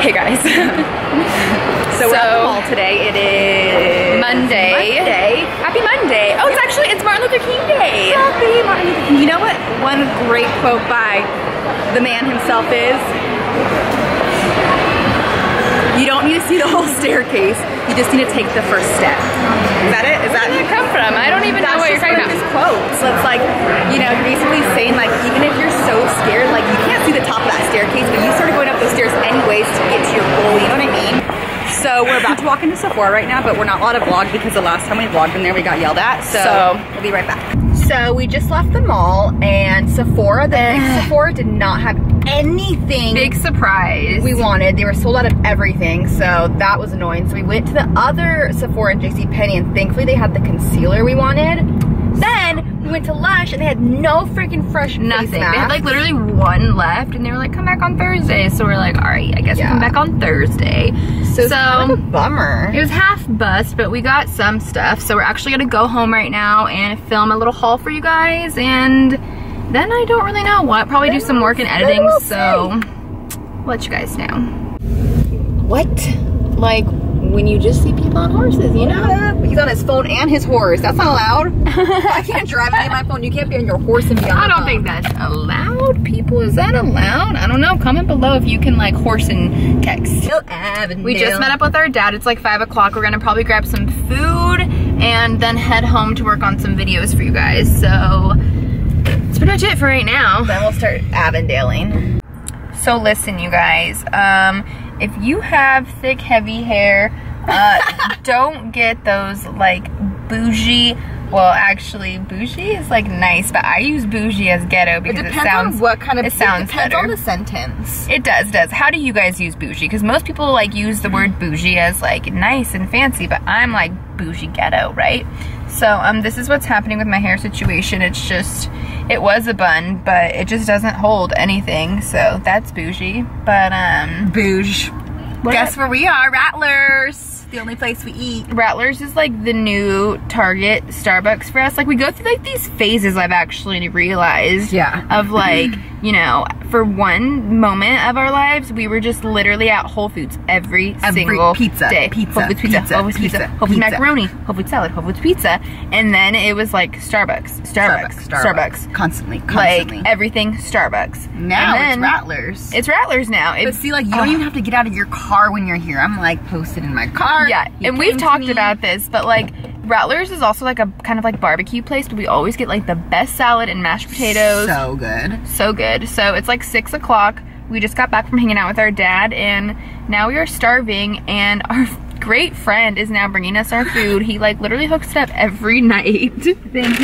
Hey guys. So, we're at the mall today. It is Monday. Monday. Happy Monday. Oh, it's actually, it's Martin Luther King Day. Happy Martin Luther King. You know what? One great quote by the man himself is, you don't need to see the whole staircase. You just need to take the first step. Is that it? Is Where that did that come from? I don't even know what you're talking about. his quotes. So it's like, you know, you're basically saying like, even if you're so scared, like you can't see the top of that staircase, but you started going up those stairs anyways to get to your goal. You know what I mean? So we're about to walk into Sephora right now, but we're not allowed to vlog because the last time we vlogged in there, we got yelled at. So, So- we'll be right back. So we just left the mall and Sephora, the big Sephora did not have anything Big surprise. we wanted. They were sold out of everything, so that was annoying. So we went to the other Sephora and JCPenney, and thankfully they had the concealer we wanted. Then we went to Lush, and they had no freaking fresh Nothing. They had like literally one left and they were like, come back on Thursday. So we're like, all right, I guess Yeah. come back on Thursday. so, it's kind of a bummer. It was half bust, but we got some stuff. So we're actually gonna go home right now and film a little haul for you guys. And then I don't really know what. Probably do some work and Then editing. So let you guys know. What? Like when you just see people on horses, you know? He's on his phone and his horse. That's not allowed. I can't drive of my phone. You can't be on your horse and be on I don't phone. think that's allowed. People, is that allowed? I don't know. Comment below if you can like horse and text. Hill. We just met up with our dad. It's like five o'clock. We're gonna probably grab some food and then head home to work on some videos for you guys. So that's pretty much it for right now. Then we'll start Avondaling. So listen, you guys. Um, if you have thick, heavy hair, uh, don't get those like bougie. Well, actually, bougie is like nice, but I use bougie as ghetto It because it, depends sounds. on what kind of. it sounds it depends better. on the sentence. It does, does. How do you guys use bougie? Because most people like use the word bougie as like nice and fancy, but I'm like bougie ghetto, right? So um, this is what's happening with my hair situation. It's just, it was a bun, but it just doesn't hold anything. So that's bougie. But um, Bouge. What Guess where we are? Rattlers. The only place we eat. Rattlers is like the new Target Starbucks for us. Like we go through like these phases I've actually realized. Yeah. Of like, you know, for one moment of our lives, we were just literally at Whole Foods every, Every single pizza, day. pizza, Whole Foods pizza, pizza, Whole Foods pizza, pizza, Whole Foods pizza. macaroni, Whole Foods salad, Whole Foods pizza, and then it was like Starbucks, Starbucks, Starbucks. Constantly, constantly. Like everything Starbucks. now it's Rattlers. It's Rattlers now. but see, like, you oh. don't oh. even have to get out of your car when you're here. I'm, like, posted in my car. Yeah, You and we've talked about this, but like Rattlers is also like a kind of like barbecue place, but we always get like the best salad and mashed potatoes. So good. So good. So it's like six o'clock. We just got back from hanging out with our dad, and now we are starving. And our great friend is now bringing us our food. He like literally hooks it up every night. Thanks. You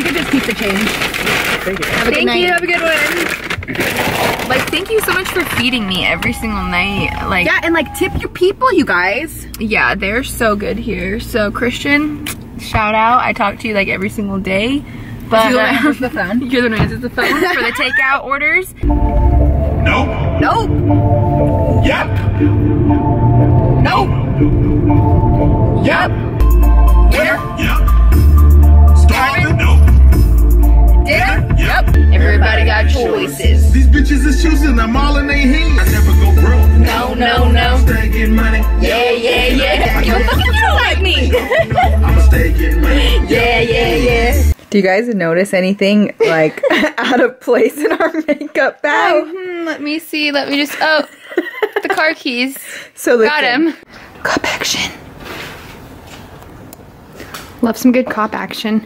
can just keep the change. Have a good Thank night. you. Have a good one. Like, thank you so much for feeding me every single night. Like, Yeah, and like tip your people, you guys. yeah, they're so good here. So Christian, shout out. I talk to you like every single day. But You uh, answer the phone. you're the one who answers the phone for the takeout orders. Nope. Nope. Yep. Nope. Yep. Dinner. Yep. Starving. Nope. Dinner. Yep. Everybody got choices. These bitches is choosing. I'm all in their hands. I never go broke. No, no, no. Stay getting money. Yeah, yeah, yeah. You fucking don't like me. I'ma stay getting money. Yeah, yeah, yeah. Do you guys notice anything like out of place in our makeup bag? Oh, hmm, let me see. Let me just. Oh, the car keys. So listen, Got him. Cop action. Love some good cop action.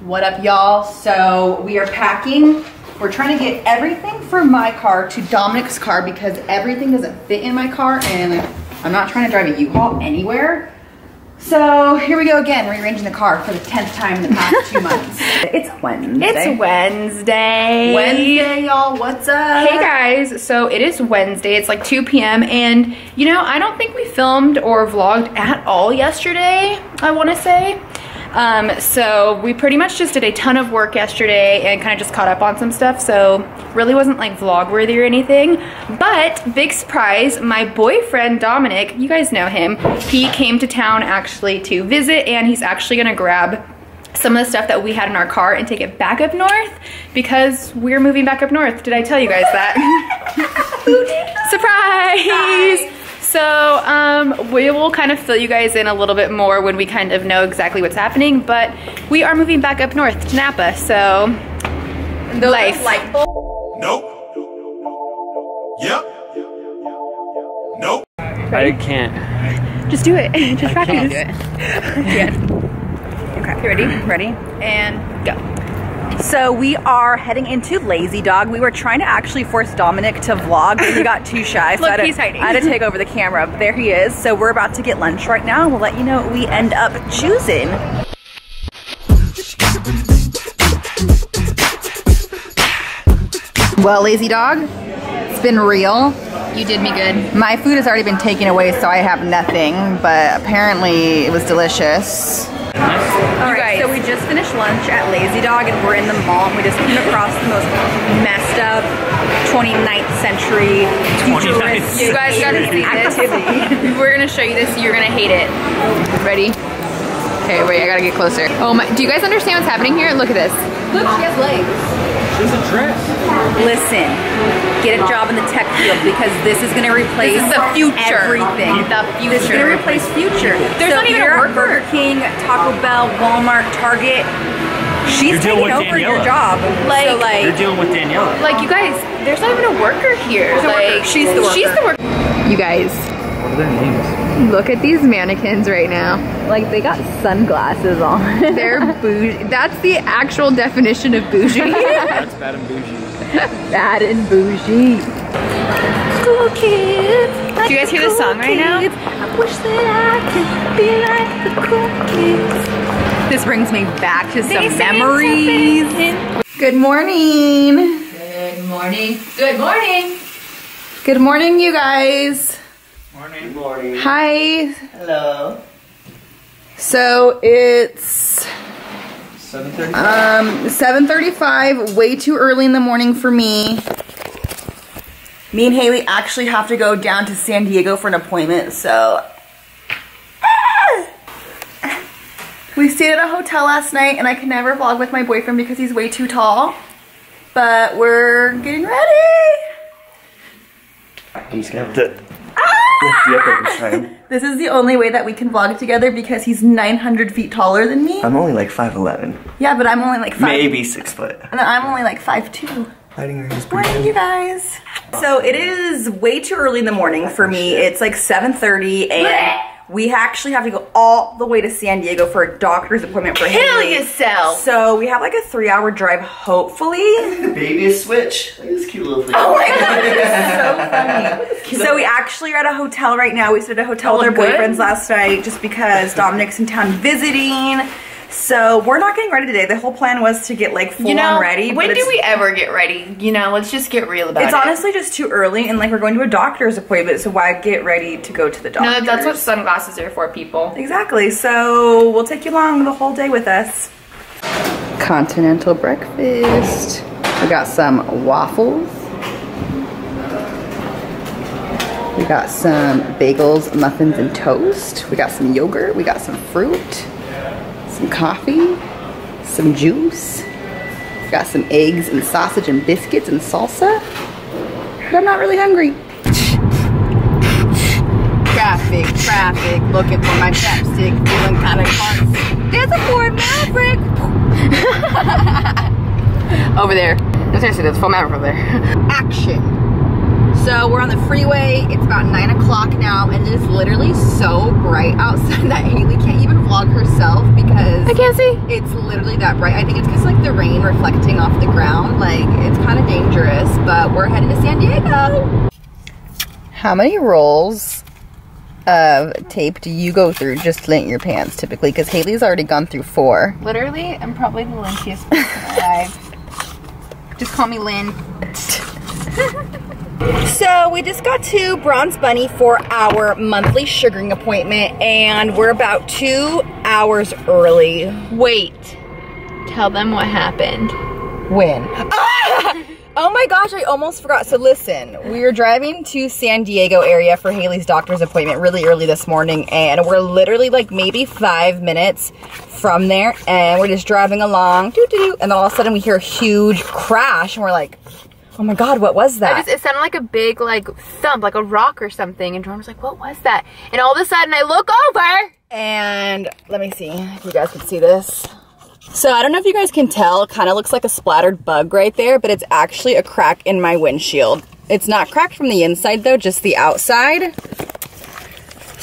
What up, y'all? So we are packing. We're trying to get everything from my car to Dominic's car because everything doesn't fit in my car and I'm not trying to drive a U-Haul anywhere. So here we go again, rearranging the car for the 10th time in the past two months. It's Wednesday. It's Wednesday. Wednesday, y'all. What's up? Hey guys, so it is Wednesday. It's like 2 p.m. and you know, I don't think we filmed or vlogged at all yesterday, I want to say. Um, so we pretty much just did a ton of work yesterday and kind of just caught up on some stuff. So really wasn't like vlog worthy or anything. But big surprise, my boyfriend Dominic, you guys know him, he came to town actually to visit and he's actually gonna grab some of the stuff that we had in our car and take it back up north because we're moving back up north. Did I tell you guys that? Surprise! so um, we will kind of fill you guys in a little bit more when we kind of know exactly what's happening, but we are moving back up north to Napa, so life. Light bulb. Nope. Yep. Nope. I can't. Just do it. Just practice. Can't do it. Okay. You ready? Ready? And go. So we are heading into Lazy Dog. We were trying to actually force Dominic to vlog, but he got too shy. So Look, I, had to, he's hiding. I had to take over the camera. But there he is. So we're about to get lunch right now. And we'll let you know what we end up choosing. Well, Lazy Dog, it's been real. You did me good. My food has already been taken away, so I have nothing, but apparently it was delicious. Alright, so we just finished lunch at Lazy Dog and we're in the mall and we just came across the most messed up 29th century 29th futurist You guys gotta see this. We're gonna show you this. You're gonna hate it. Ready? Okay, wait. I gotta get closer. Oh my! Do you guys understand what's happening here? Look at this. Look, she has legs. She's a dress. Listen, get a job in the tech field because this is gonna replace This is the future. everything. The future. This is gonna replace future. There's so not even a you're at worker. Burger King, Taco Bell, Walmart, Target. She's You're taking with over your job. Like- so like You're dealing with Daniela. Like you guys, there's not even a worker here. a worker. She's the She's worker. the worker. You guys, What are their names? Look at these mannequins right now. like they got sunglasses on. They're bougie. That's the actual definition of bougie. That's bad and bougie. bad and bougie. Cool kids. Do you guys hear the song right now? I wish that I could be like the cool kids. This brings me back to some memories. Good morning. Good morning. Good morning. Good morning, you guys. Morning. Morning. Hi. Hello. So it's 7.30. um 7:35, way too early in the morning for me. Me and Haley actually have to go down to San Diego for an appointment, so Ah! we stayed at a hotel last night and I can never vlog with my boyfriend because he's way too tall. But we're getting ready. He's gonna have This is the only way that we can vlog together because he's 900 feet taller than me. I'm only like 5'11. Yeah, but I'm only like five. Maybe 6 foot. And I'm only like five two. Hiding her is pretty Morning, you guys. So it is way too early in the morning for me. It's like 7:30, and we actually have to go all the way to San Diego for a doctor's appointment for Kill Haley. yourself. So we have like a three-hour drive, hopefully. The baby is switch. Look at this cute little thing. Oh my god, it's so funny. So we actually are at a hotel right now. We stayed at a hotel oh, with our Oh, good. boyfriends last night just because Dominic's in town visiting. So we're not getting ready today. The whole plan was to get like full You know, on ready. when but do we ever get ready? You know, let's just get real about It's it. It's honestly just too early, and like we're going to a doctor's appointment, so why get ready to go to the doctor? No, that's what sunglasses are for, people. Exactly. So we'll take you along the whole day with us. Continental breakfast. We got some waffles. We got some bagels, muffins, and toast. We got some yogurt. We got some fruit, some coffee, some juice. Got some eggs and sausage and biscuits and salsa. But I'm not really hungry. Traffic, traffic, looking for my chapstick, feeling kind of const- There's a Ford Maverick! Over there. No, seriously, there's full map over there. Action. So we're on the freeway. It's about nine o'clock now, and it is literally so bright outside that Haley can't even vlog herself because I can't see. it's literally that bright. I think it's because like the rain reflecting off the ground. Like it's kind of dangerous, but we're headed to San Diego. How many rolls of tape do you go through just to lint your pants typically? Because Haley's already gone through four. Literally, I'm probably the linkiest person alive. Just call me Lynn. so we just got to Bronzed Bunny for our monthly sugaring appointment, and we're about two hours early. Wait. Tell them what happened. When? Oh my gosh, I almost forgot. So listen, we were driving to San Diego area for Haley's doctor's appointment really early this morning, and we're literally like maybe five minutes from there, and we're just driving along, doo -doo -doo, and then all of a sudden we hear a huge crash, and we're like, Oh my god, what was that? just, it sounded like a big like thump, like a rock or something. And Jordan was like, "What was that?" And all of a sudden, I look over. and let me see if you guys can see this. So I don't know if you guys can tell, kind of looks like a splattered bug right there, but it's actually a crack in my windshield. It's not cracked from the inside though, just the outside.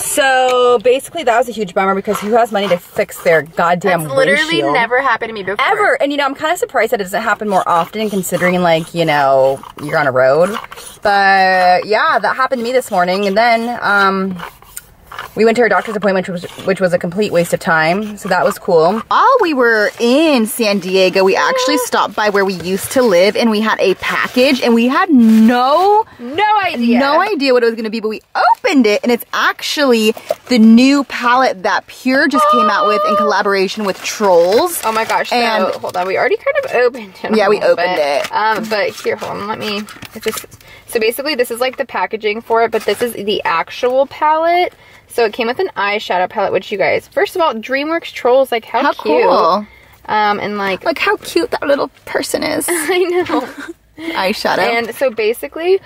So basically that was a huge bummer because who has money to fix their goddamn That's literally windshield? never happened to me before. ever. And you know, I'm kind of surprised that it doesn't happen more often considering like, you know, you're on a road. But yeah, that happened to me this morning. And then um we went to our doctor's appointment, which was, which was a complete waste of time. So that was cool. While we were in San Diego, we actually stopped by where we used to live and we had a package and we had no No idea. no idea what it was gonna be, but we opened it and it's actually the new palette that Pure just came out with in collaboration with Trolls. Oh my gosh! So And- hold on, we already kind of opened it. Yeah, we opened bit. it. Um, but here, hold on. Let me. It's just so basically, this is like the packaging for it, but this is the actual palette. So it came with an eyeshadow palette, which you guys, first of all, DreamWorks Trolls, like how, How cute. cool. Um, and like Look how cute that little person is. I know. Eyeshadow. and so basically,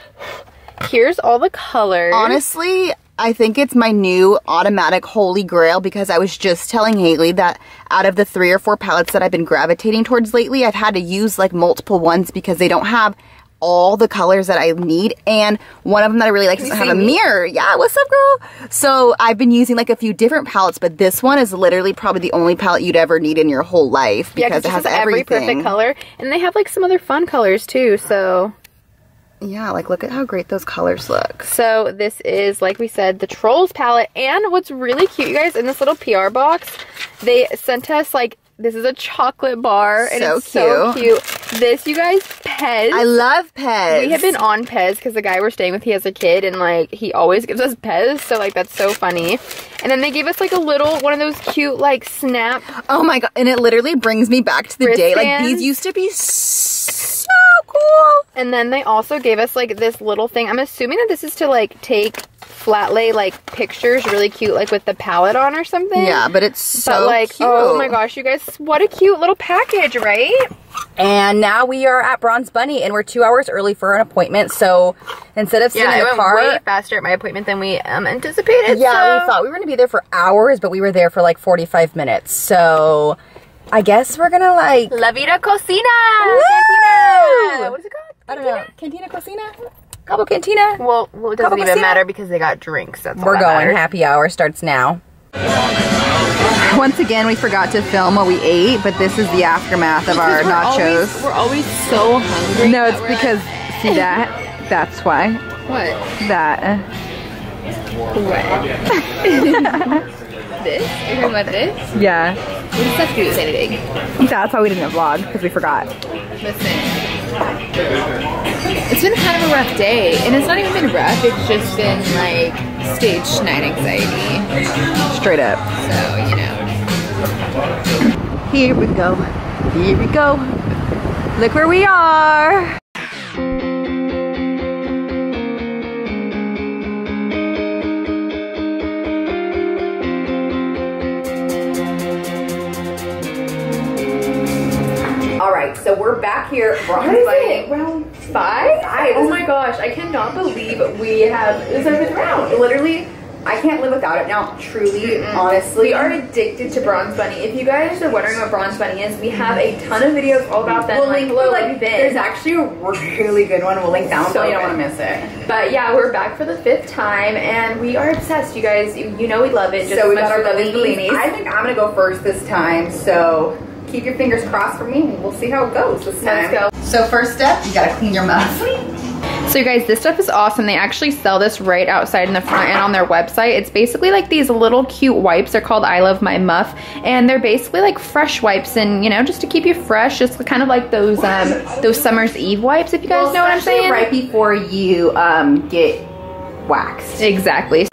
here's all the colors. Honestly, I think it's my new automatic holy grail because I was just telling Haley that out of the three or four palettes that I've been gravitating towards lately, I've had to use like multiple ones because they don't have all the colors that I need. And one of them that I really like doesn't have a mirror. Yeah, what's up, girl? So I've been using like a few different palettes, but this one is literally probably the only palette you'd ever need in your whole life yeah, because it has every everything. perfect color, and they have like some other fun colors too. So Yeah, like look at how great those colors look. So this is, like we said, the Trolls palette. And what's really cute, you guys, in this little PR box, they sent us like, this is a chocolate bar. And So it's so cute. This, you guys, Pez. I love Pez. we have been on Pez because the guy we're staying with, he has a kid, and like he always gives us Pez, so like that's so funny. And then they gave us like a little one of those cute like snap. Oh my god, and it literally brings me back to the day. Like these used to be so cool. And then they also gave us like this little thing. I'm assuming that this is to like take flat lay like pictures, really cute, like with the palette on or something. Yeah, but it's so but like, cute. oh my gosh, you guys, what a cute little package, right? And now we are at Bronzed Bunny, and we're two hours early for an appointment. So instead of sitting Yeah, in the went car, way faster at my appointment than we um, anticipated. yeah, we thought we were gonna be there for hours, but we were there for like forty-five minutes. So I guess we're gonna like La Vida Cocina! Woo! Cantina! What is it called? I don't know, Cantina Cocina, Cabo Cantina. Well, well it doesn't Cabo even Cocina? matter because they got drinks. That's all We're that going. matters. Happy hour starts now. Once again, we forgot to film what we ate, but this is the aftermath of our We're nachos. Always, we're always so hungry. No, it's that we're because see that. That's why. What? That. This? You're talking about this? Yeah. What does that do with anything? That's why we didn't vlog because we forgot. Listen. It's been kind of a rough day. And it's not even been rough, it's just been like stage nine anxiety. Straight up. So, you know. Here we go. Here we go. Look where we are. Right, so we're back here. Bronzed Bunny. Round five? Five. Oh my gosh, I cannot believe we have this is a round. Literally, I can't live without it now. Truly, honestly. We are addicted to Bronzed Bunny. If you guys are wondering what Bronzed Bunny is, we have a ton of videos all about them. We'll link below, like like there's actually a really good one. We'll link down So below. You don't want to miss it. But yeah, we're back for the fifth time, and we are obsessed. You guys, you you know we love it. Just so we got our love. I think I'm gonna go first this time. So keep your fingers crossed for me, and we'll see how it goes this time. Let's go. So first step, you gotta clean your mouth. So you guys, this stuff is awesome. They actually sell this right outside in the front and on their website. It's basically like these little cute wipes. They're called I Love My Muff. And they're basically like fresh wipes and, you know, just to keep you fresh. Just kind of like those um those Summer's Eve wipes, if you guys know what I'm saying. Right before you um get waxed. Exactly.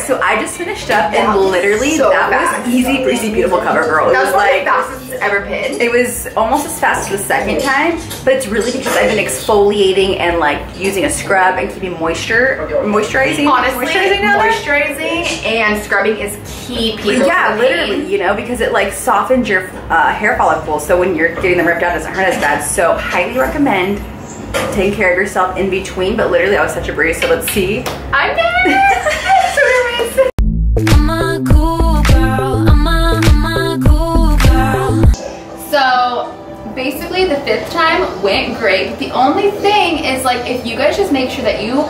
Right, so I just finished up and literally so that fast. was easy breezy beautiful cover girl. It That was was like fastest ever been. it was almost as fast as the second time, but it's really because I've been exfoliating and like using a scrub and keeping moisture, moisturizing, Honestly, moisturizing moisturizing and scrubbing is key. People Yeah, literally, pain. you know, because it like softens your uh, hair follicles. So when you're getting them ripped out, it doesn't hurt as bad. So highly recommend taking care of yourself in between. But literally, I was such a breeze. So let's see. I'm nervous. I'm so a cool girl. I'm a, I'm a cool girl. So basically the fifth time went great. The only thing is like if you guys just make sure that you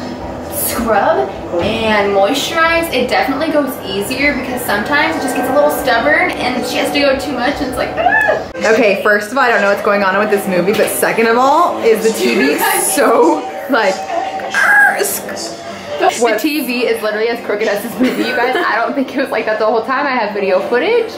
scrub and moisturize, it definitely goes easier because sometimes it just gets a little stubborn and she has to go too much and it's like ah. Okay, first of all, I don't know what's going on with this movie, but second of all, is the TV so like. The TV is literally as crooked as this movie, you guys. I don't think it was like that the whole time. I have video footage.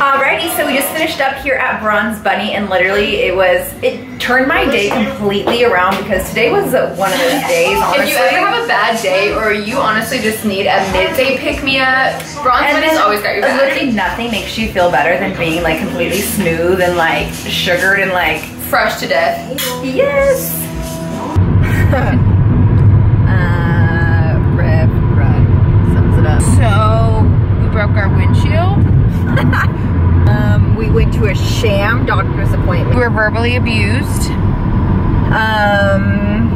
Alrighty, so we just finished up here at Bronzed Bunny, and literally it was it turned my day completely around because today was one of those days. Honestly, If you ever have a bad day or you honestly just need a midday pick-me-up, Bronze and Bunny's always got your back. literally nothing makes you feel better than being like completely smooth and like sugared and like Fresh to death. yes. uh, Rev Run sums it up. So we broke our windshield. Um, we went to a sham doctor's appointment. We were verbally abused. Um,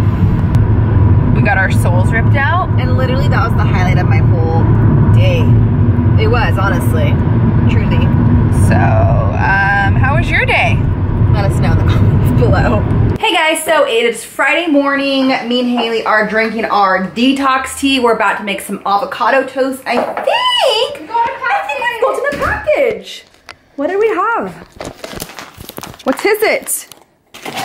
We got our souls ripped out. and literally that was the highlight of my whole day. It was honestly, truly. So, um, how was your day? Let us know in the comments below. Hey guys, so it is Friday morning. Me and Haley are drinking our detox tea. We're about to make some avocado toast. I think. I think it's what's in the package. What do we have? What is it?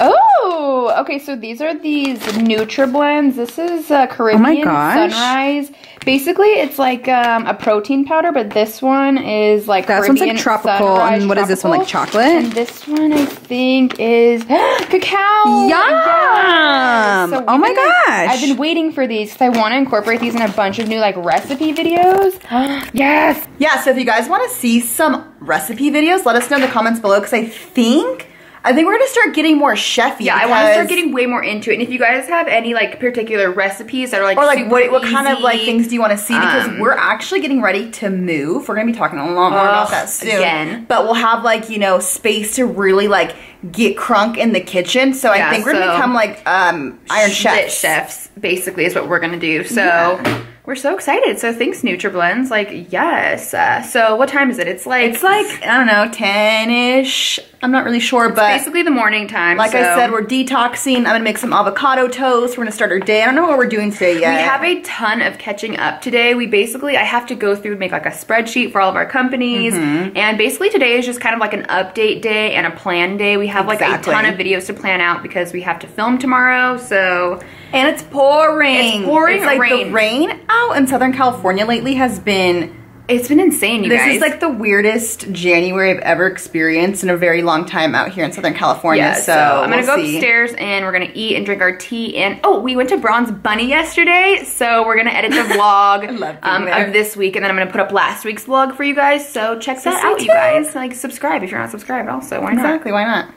Oh, okay. So these are these NutriBlends. This is uh, Caribbean gosh. Sunrise. Basically, it's like um, a protein powder, but this one is like That one's, like, tropical, Sunrise and what is this one, like, chocolate? And this one, I think, is cacao. Yum! Yes. So Oh my been, gosh. I've been waiting for these because I want to incorporate these in a bunch of new like recipe videos. yes. Yeah, so if you guys want to see some recipe videos, let us know in the comments below because I think I think we're gonna start getting more chefy. Yeah, I want to start getting way more into it. And if you guys have any like particular recipes that are like or like what what kind of like things do you want to see? Because um, we're actually getting ready to move. We're gonna be talking a lot more about that soon. again. But we'll have like you know space to really like get crunk in the kitchen. So Yeah, I think we're gonna become like um iron chefs. chefs basically is what we're gonna do. So Yeah. We're so excited. So thanks NutriBlends. Like yes. Uh, so what time is it? It's like It's like I don't know ten ish. I'm not really sure, but basically the morning time. like I said, we're detoxing. I'm gonna make some avocado toast. We're gonna start our day. I don't know what we're doing today yet. We have a ton of catching up today. We basically, I have to go through and make like a spreadsheet for all of our companies. Mm-hmm. And basically today is just kind of like an update day and a plan day. We have like a ton of videos to plan out because we have to film tomorrow. So And it's pouring. It's pouring It's like rain. the rain out in Southern California lately has been. it's been insane, you guys. This guys. is like the weirdest January I've ever experienced in a very long time out here in Southern California. Yeah, so, so, I'm gonna we'll go see. upstairs and we're gonna eat and drink our tea. And oh, we went to Bronzed Bunny yesterday, so we're gonna edit the vlog I love being um, of this week, and then I'm gonna put up last week's vlog for you guys. So check that out, you guys. Like subscribe if you're not subscribed. Also, why not? Exactly. Why not?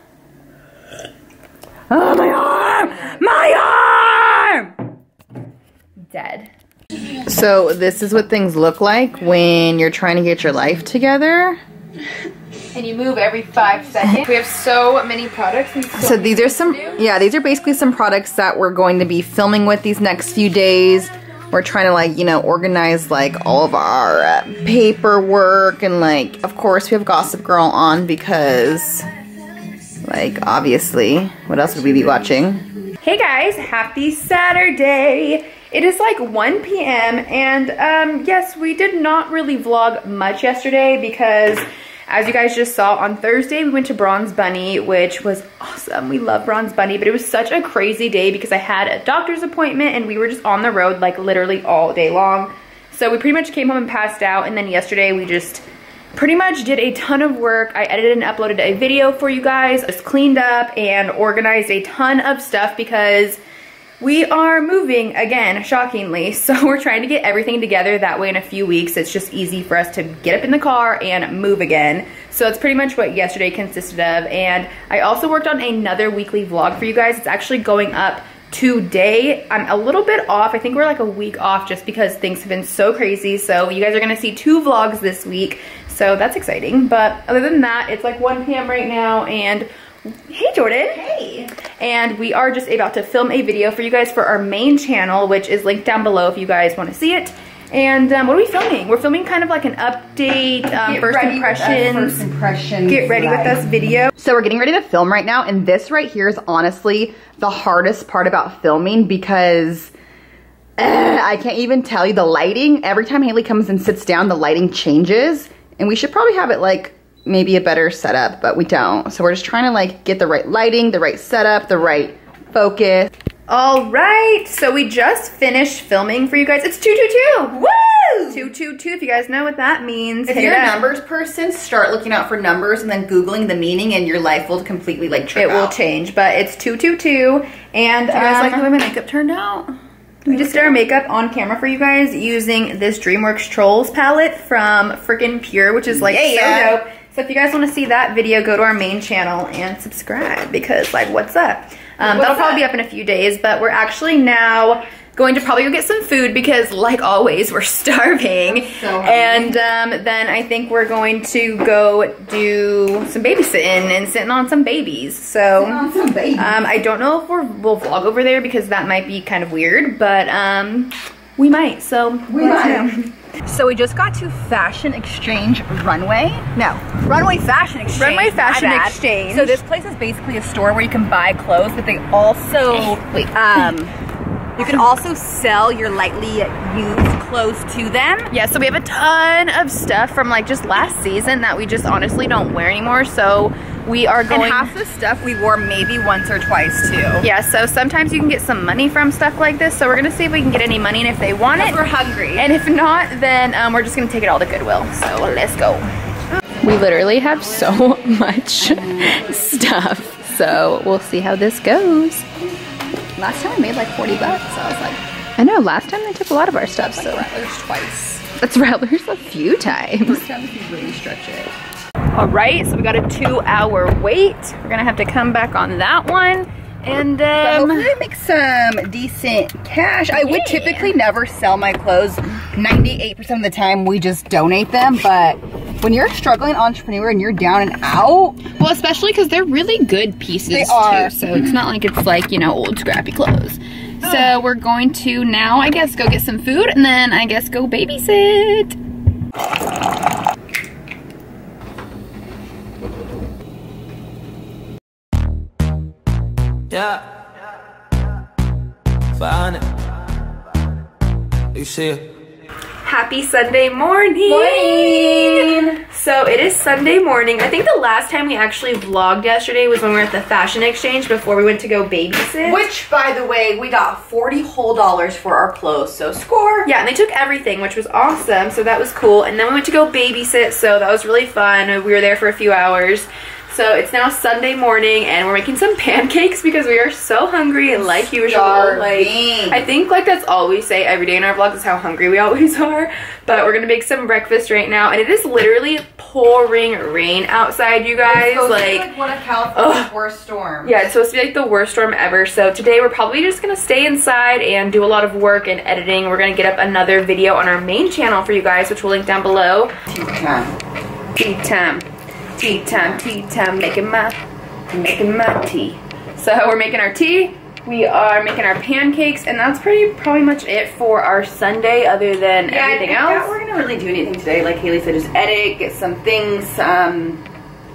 Oh my arm! My arm! Dead. So this is what things look like when you're trying to get your life together. And you move every five seconds. We have so many products. So, So these are some, yeah, these are basically some products that we're going to be filming with these next few days. We're trying to like, you know, organize like all of our uh, paperwork and like, of course, we have Gossip Girl on because, like, obviously, what else would we be watching? Hey guys, happy Saturday! It is like 1 p.m. and um, yes, we did not really vlog much yesterday because as you guys just saw on Thursday, we went to Bronzed Bunny, which was awesome. We love Bronzed Bunny, but it was such a crazy day because I had a doctor's appointment and we were just on the road like literally all day long. So we pretty much came home and passed out and then yesterday we just pretty much did a ton of work. I edited and uploaded a video for you guys, just cleaned up and organized a ton of stuff because we are moving again, shockingly. So we're trying to get everything together. That way in a few weeks, it's just easy for us to get up in the car and move again. So it's pretty much what yesterday consisted of. And I also worked on another weekly vlog for you guys. It's actually going up today. I'm a little bit off. I think we're like a week off just because things have been so crazy. So you guys are gonna see two vlogs this week. So that's exciting. But other than that, it's like 1 p.m. right now and Hey Jordan. Hey. And we are just about to film a video for you guys for our main channel, which is linked down below if you guys want to see it. And um, what are we filming? We're filming kind of like an update, um, first ready with us, impressions. First impressions. Get ready with live. us video. So we're getting ready to film right now, and this right here is honestly the hardest part about filming because I can't even tell you the lighting. Every time Haley comes and sits down, the lighting changes, and we should probably have it like maybe a better setup, but we don't. So we're just trying to like get the right lighting, the right setup, the right focus. All right, so we just finished filming for you guys. It's 222. Woo! 222, if you guys know what that means. If you're a numbers person, start looking out for numbers and then Googling the meaning, and your life will completely like trip It will change, but it's 222. And Do you guys um, like the way my makeup turned out? We just did our makeup on camera for you guys using this DreamWorks Trolls palette from freaking Pure, which is like Yeah. so dope. So if you guys want to see that video, go to our main channel and subscribe because like what's up? Um, What's that'll probably be up in a few days, but we're actually now going to probably go get some food because like always we're starving. so and um, then I think we're going to go do some babysitting and sitting on some babies. So On some baby. um, I don't know if we're, we'll vlog over there because that might be kind of weird, but um, we might. So We we'll might. So we just got to Fashion Exchange Runway. No, Runway Fashion Exchange. Runway Fashion. Exchange. So this place is basically a store where you can buy clothes, but they also Wait. um you can also sell your lightly used clothes to them. Yeah, so we have a ton of stuff from like just last season that we just honestly don't wear anymore. So we are going. And half the stuff we wore maybe once or twice too. yeah, so sometimes you can get some money from stuff like this. So we're gonna see if we can get any money, and if they want it, We're hungry. And if not, then um, we're just gonna take it all to Goodwill. So let's go. We literally have so much stuff. So we'll see how this goes. Last time I made like 40 bucks. So I was like, I know, last time they took a lot of our stuff, like so. Rattlers twice. That's Rattlers a few times. First time if you really stretch it. All right, so we got a two hour wait. We're gonna have to come back on that one. And um, hopefully I make some decent cash. I would typically never sell my clothes. 98% of the time we just donate them, but when you're a struggling entrepreneur and you're down and out, well, especially because they're really good pieces They are. too. So it's not like it's like, you know, old scrappy clothes. So we're going to now, I guess, go get some food and then I guess go babysit. Yeah. Found it. You see it. Happy Sunday morning. Morning. So it is Sunday morning. I think the last time we actually vlogged yesterday was when we were at the fashion exchange before we went to go babysit. which by the way, we got 40 whole dollars for our clothes, so score. Yeah, and they took everything, which was awesome. So that was cool. And then we went to go babysit, so that was really fun. We were there for a few hours. So it's now Sunday morning, and we're making some pancakes because we are so hungry, and like usual, like. I think like that's all we say every day in our vlogs is how hungry we always are. But we're gonna make some breakfast right now, and it is literally pouring rain outside, you guys. Like one of California's Ugh. worst storms. yeah, it's supposed to be like the worst storm ever. So today we're probably just gonna stay inside and do a lot of work and editing. We're gonna get up another video on our main channel for you guys, which we'll link down below. Tea time, tea time, tea time, tea time, making my, making my tea. So we're making our tea. We are making our pancakes, and that's pretty probably much it for our Sunday, other than Yeah, everything else. that we're gonna really do anything today. Like Haley said, just edit, get some things um,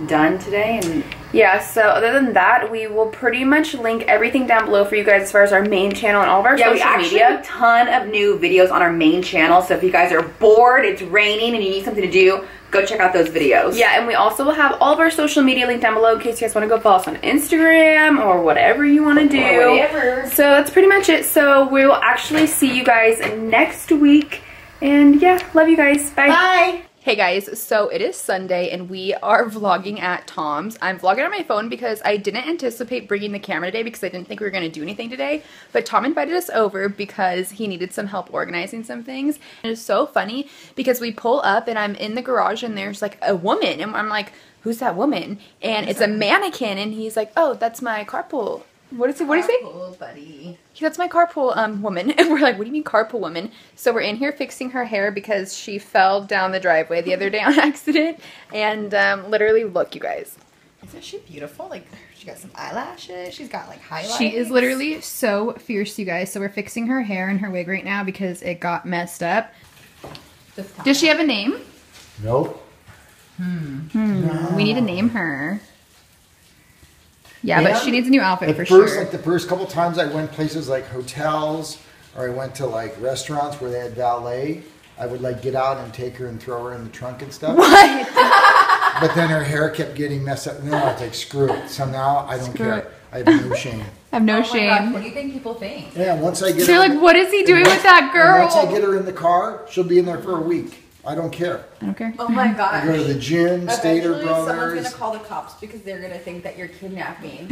done today, and Yeah, so other than that, we will pretty much link everything down below for you guys as far as our main channel and all of our social media. yeah, we social actually have a ton of new videos on our main channel. So if you guys are bored, it's raining, and you need something to do, go check out those videos. Yeah, and we also will have all of our social media linked down below in case you guys want to go follow us on Instagram or whatever you want to do. Or whatever. So that's pretty much it. So we will actually see you guys next week. And yeah, love you guys. Bye. Bye. Hey guys, so it is Sunday and we are vlogging at Tom's. I'm vlogging on my phone because I didn't anticipate bringing the camera today because I didn't think we were going to do anything today. But Tom invited us over because he needed some help organizing some things. And it's so funny because we pull up and I'm in the garage and there's like a woman and I'm like, who's that woman? And it's a mannequin and he's like, oh, that's my carpool. What is it? What is it? Carpool buddy. that's my carpool um woman and we're like what do you mean carpool woman so we're in here fixing her hair because she fell down the driveway the other day on accident and um literally look you guys Isn't she beautiful? Like she got some eyelashes. She's got like highlights. she is literally so fierce you guys so we're fixing her hair and her wig right now because it got messed up does she have a name Nope. Hmm. we need to name her yeah, but she needs a new outfit At for first, sure like the first couple times I went places like hotels or I went to like restaurants where they had valet, I would like get out and take her and throw her in the trunk and stuff. what But then her hair kept getting messed up. No, I was like, screw it. So now I don't Screw care. it. I have no shame. I have no Oh my gosh, shame what do you think people think? Yeah, once I get they're her, like what is he doing with that girl once I get her in the car, she'll be in there for a week. I don't care. I don't care Oh my I gosh. go to the gym, Stater Eventually, someone's Brothers. gonna call the cops because they're gonna think that you're kidnapping.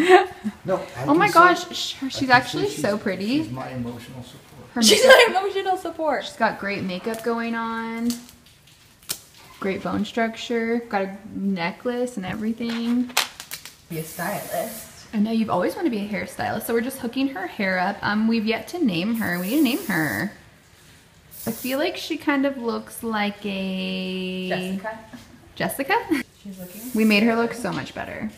No, I Oh my can say- gosh, sh- I she's can actually say so she's- pretty. She's my emotional support. Her She's makeup- not emotional support. she's got great makeup going on. Great bone structure. Got a necklace and everything. Be a stylist. I know you've always wanted to be a hairstylist, so we're just hooking her hair up. Um, we've yet to name her. We need to name her. I feel like she kind of looks like a Jessica. Jessica. She's looking. We made her look so much better.